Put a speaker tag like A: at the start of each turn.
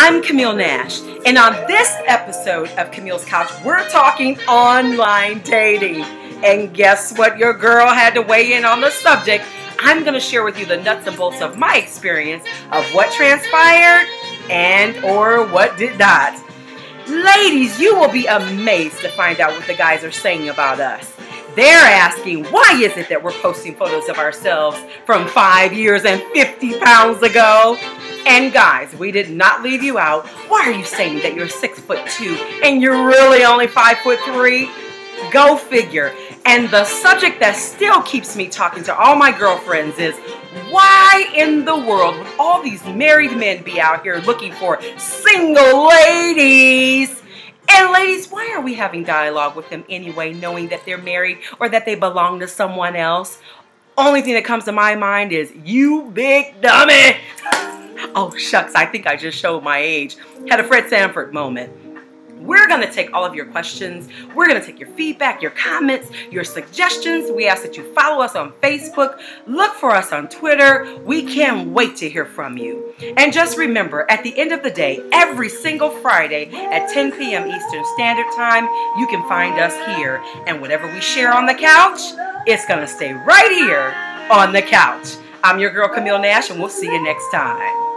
A: I'm Camille Nash, and on this episode of Camille's Couch, we're talking online dating. And guess what? Your girl had to weigh in on the subject. I'm going to share with you the nuts and bolts of my experience of what transpired and or what did not. Ladies, you will be amazed to find out what the guys are saying about us. They're asking, why is it that we're posting photos of ourselves from five years and 50 pounds ago? And guys, we did not leave you out. Why are you saying that you're six foot two and you're really only five foot three? Go figure. And the subject that still keeps me talking to all my girlfriends is why in the world would all these married men be out here looking for single ladies? And ladies, why are we having dialogue with them anyway, knowing that they're married or that they belong to someone else? Only thing that comes to my mind is, you big dummy. Oh, shucks, I think I just showed my age. Had a Fred Sanford moment. We're going to take all of your questions. We're going to take your feedback, your comments, your suggestions. We ask that you follow us on Facebook. Look for us on Twitter. We can't wait to hear from you. And just remember, at the end of the day, every single Friday at 10 p.m. Eastern Standard Time, you can find us here. And whatever we share on the couch, it's going to stay right here on the couch. I'm your girl, Camille Nash, and we'll see you next time.